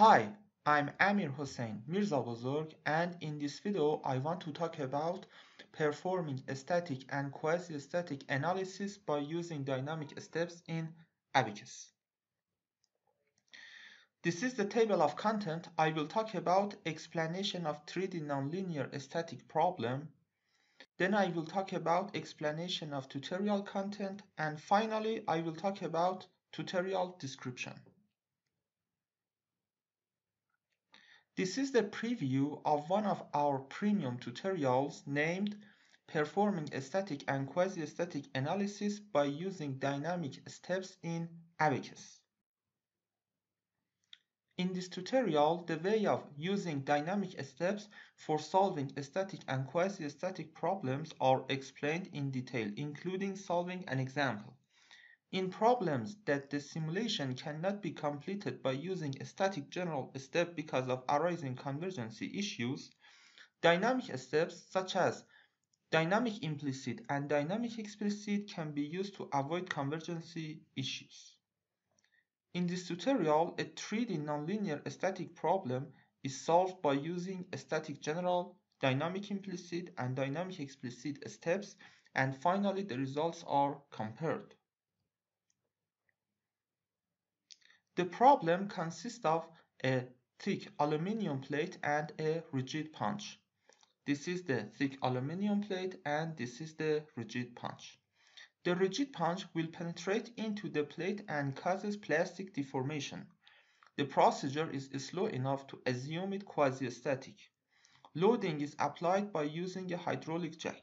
Hi, I'm Amir Hossein Mirzabozorg and in this video I want to talk about performing static and quasi-static analysis by using dynamic steps in Abaqus. This is the table of content. I will talk about explanation of 3D nonlinear static problem. Then I will talk about explanation of tutorial content and finally I will talk about tutorial description. This is the preview of one of our premium tutorials named Performing Static and Quasi-Static Analysis by Using Dynamic Steps in Abaqus. In this tutorial, the way of using dynamic steps for solving static and quasi-static problems are explained in detail, including solving an example. In problems that the simulation cannot be completed by using a static general step because of arising convergency issues, dynamic steps such as dynamic implicit and dynamic explicit can be used to avoid convergency issues. In this tutorial, a 3D nonlinear static problem is solved by using a static general, dynamic implicit, and dynamic explicit steps, and finally the results are compared. The problem consists of a thick aluminum plate and a rigid punch. This is the thick aluminum plate and this is the rigid punch. The rigid punch will penetrate into the plate and causes plastic deformation. The procedure is slow enough to assume it quasi-static. Loading is applied by using a hydraulic jack.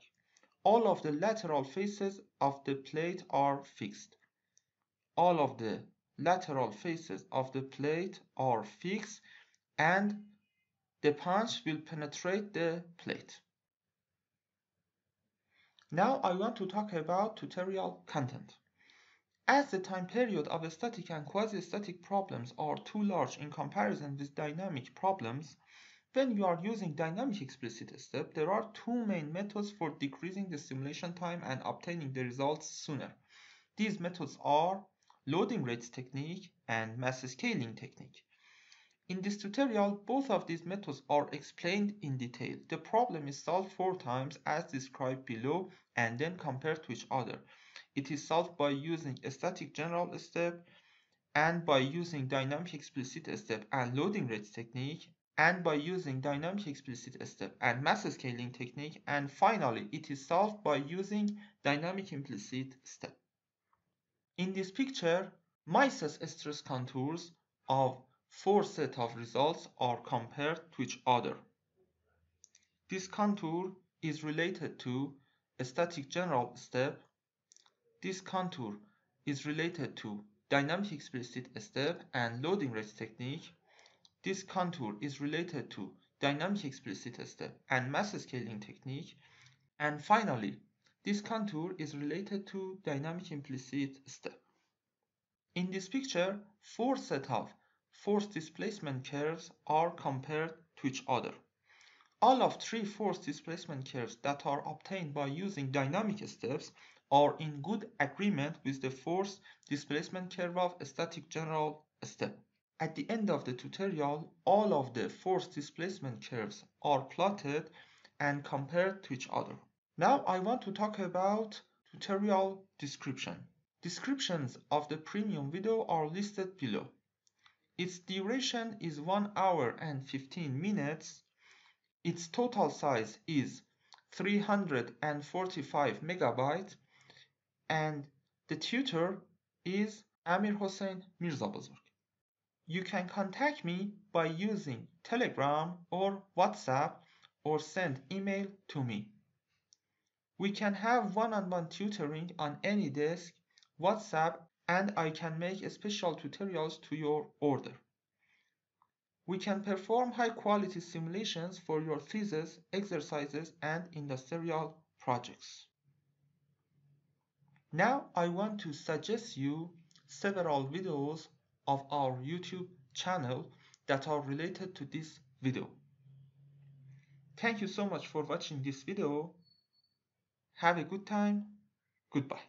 All of the lateral faces of the plate are fixed. All of the lateral faces of the plate are fixed and the punch will penetrate the plate. Now I want to talk about tutorial content. As the time period of static and quasi-static problems are too large in comparison with dynamic problems, when you are using dynamic explicit step, there are two main methods for decreasing the simulation time and obtaining the results sooner. These methods are loading rates technique and mass scaling technique. In this tutorial, both of these methods are explained in detail. The problem is solved four times as described below and then compared to each other. It is solved by using a static general step and by using dynamic explicit step and loading rates technique and by using dynamic explicit step and mass scaling technique and finally it is solved by using dynamic implicit step. In this picture, Mises stress contours of four set of results are compared to each other. This contour is related to a static general step. This contour is related to dynamic explicit step and loading rate technique. This contour is related to dynamic explicit step and mass scaling technique. And finally, this contour is related to dynamic implicit step. In this picture, four set of force displacement curves are compared to each other. All of three force displacement curves that are obtained by using dynamic steps are in good agreement with the force displacement curve of static general step. At the end of the tutorial, all of the force displacement curves are plotted and compared to each other. Now I want to talk about tutorial description. Descriptions of the premium video are listed below. Its duration is 1 hour and 15 minutes. Its total size is 345 megabyte and the tutor is Amir Hossein Mirzabozorg. You can contact me by using Telegram or WhatsApp or send email to me. We can have one-on-one -on -one tutoring on AnyDesk, WhatsApp, and I can make special tutorials to your order. We can perform high-quality simulations for your thesis, exercises, and industrial projects. Now I want to suggest you several videos of our YouTube channel that are related to this video. Thank you so much for watching this video. Have a good time. Goodbye.